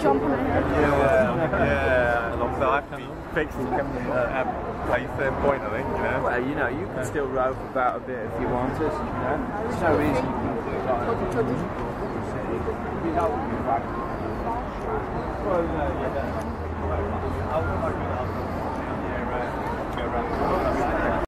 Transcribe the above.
jump on it. Yeah, yeah. Long life fixed uh, at a certain point, I think. You know. Well, you know, you can still rove about a bit if you want to. You know, there's no reason you can't do it that. Well, no, yeah,